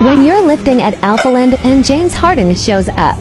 When you're lifting at Alphaland and James Harden shows up,